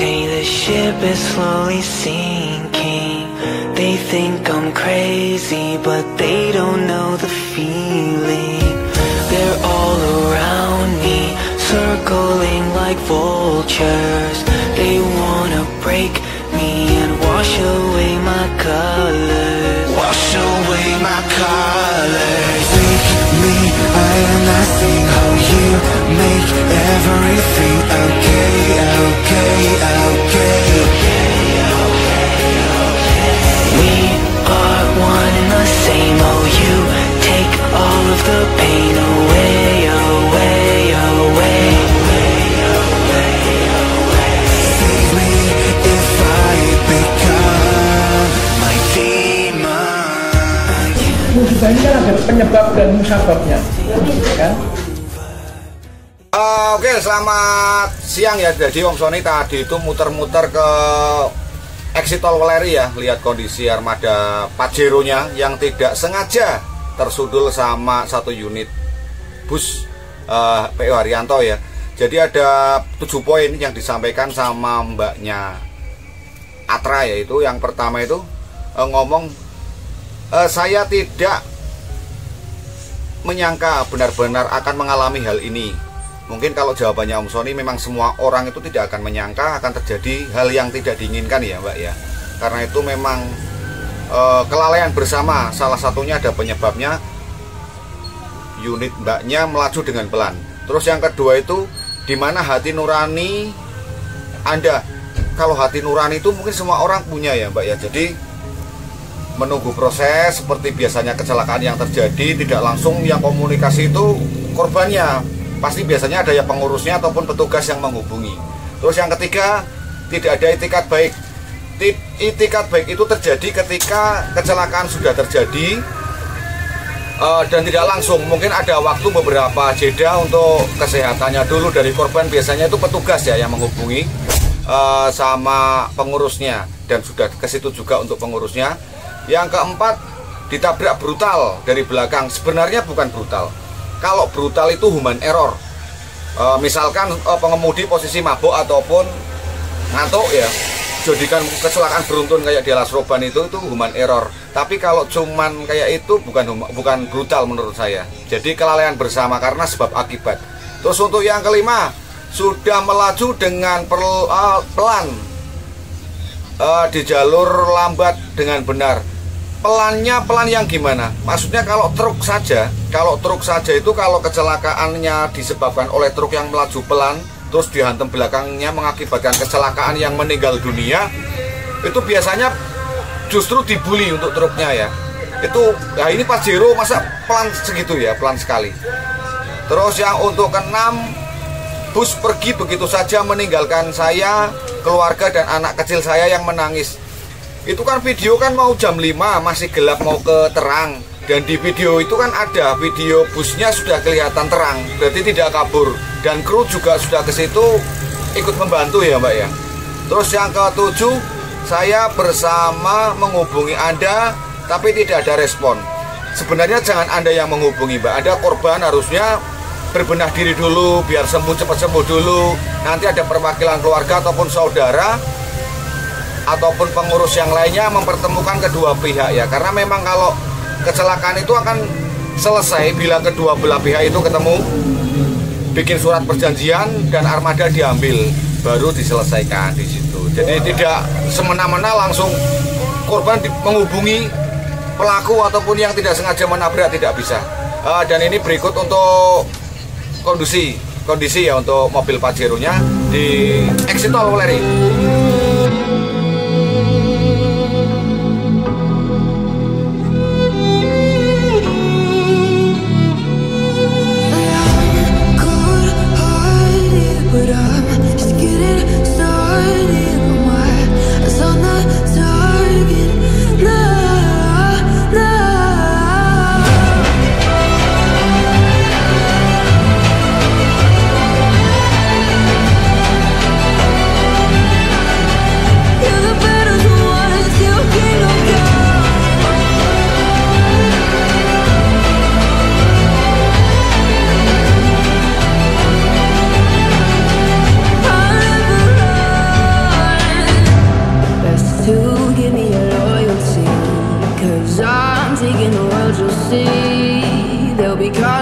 day the ship is slowly sinking. They think I'm crazy, but they don't know the feeling. They're all around me, circling like vultures. They wanna break me and wash away my colors. Penyebab dan musababnya kan Eh, Oke, selamat siang ya. Jadi Om Sony tadi itu muter-muter ke exit tol Weleri ya, lihat kondisi armada Pajero-nya yang tidak sengaja tersudul sama satu unit bus eh, PO Haryanto ya. Jadi ada tujuh poin yang disampaikan sama mbaknya Atra yaitu yang pertama itu eh, ngomong eh, saya tidak menyangka benar-benar akan mengalami hal ini. Mungkin kalau jawabannya Om Sony memang semua orang itu tidak akan menyangka akan terjadi hal yang tidak diinginkan ya Mbak ya. Karena itu memang eh, kelalaian bersama salah satunya ada penyebabnya unit mbaknya melaju dengan pelan. Terus yang kedua itu di mana hati nurani Anda. Kalau hati nurani itu mungkin semua orang punya ya Mbak ya. Jadi menunggu proses seperti biasanya kecelakaan yang terjadi tidak langsung yang komunikasi itu korbannya. Pasti biasanya ada ya pengurusnya ataupun petugas yang menghubungi. Terus yang ketiga tidak ada itikat baik. Ti- itikat baik itu terjadi ketika kecelakaan sudah terjadi eh, dan tidak langsung. Mungkin ada waktu beberapa jeda untuk kesehatannya dulu dari korban. Biasanya itu petugas ya yang menghubungi eh, sama pengurusnya. Dan sudah ke situ juga untuk pengurusnya yang keempat ditabrak brutal dari belakang. Sebenarnya bukan brutal. Kalau brutal itu human error. Eh, misalkan eh, pengemudi posisi mabuk ataupun ngantuk ya jadikan kecelakaan beruntun kayak di Alas Roban itu itu human error. Tapi kalau cuman kayak itu bukan bukan brutal menurut saya. Jadi kelalaian bersama karena sebab akibat. Terus untuk yang kelima sudah melaju dengan perl- eh, pelan eh, di jalur lambat dengan benar pelannya pelan yang gimana? Maksudnya kalau truk saja, kalau truk saja itu kalau kecelakaannya disebabkan oleh truk yang melaju pelan, terus dihantam belakangnya mengakibatkan kecelakaan yang meninggal dunia, itu biasanya justru dibully untuk truknya ya. Itu, ya ini Pajero masa pelan segitu ya, pelan sekali. Terus yang untuk keenam, bus pergi begitu saja meninggalkan saya, keluarga dan anak kecil saya yang menangis itu kan video kan mau jam 5 masih gelap mau ke terang. Dan di video itu kan ada video busnya sudah kelihatan terang berarti tidak kabur. Dan kru juga sudah ke situ ikut membantu ya mbak ya. Terus yang ketujuh saya bersama menghubungi anda tapi tidak ada respon. Sebenarnya jangan anda yang menghubungi mbak. Ada korban harusnya berbenah diri dulu biar sembuh cepat sembuh dulu. Nanti ada perwakilan keluarga ataupun saudara ataupun pengurus yang lainnya mempertemukan kedua pihak ya. Karena memang kalau kecelakaan itu akan selesai bila kedua belah pihak itu ketemu bikin surat perjanjian dan armada diambil baru diselesaikan di situ. Jadi tidak semena-mena langsung korban menghubungi pelaku ataupun yang tidak sengaja menabrak tidak bisa. Eh, dan ini berikut untuk kondisi kondisi ya untuk mobil Pajero nya di exit tol Weleri because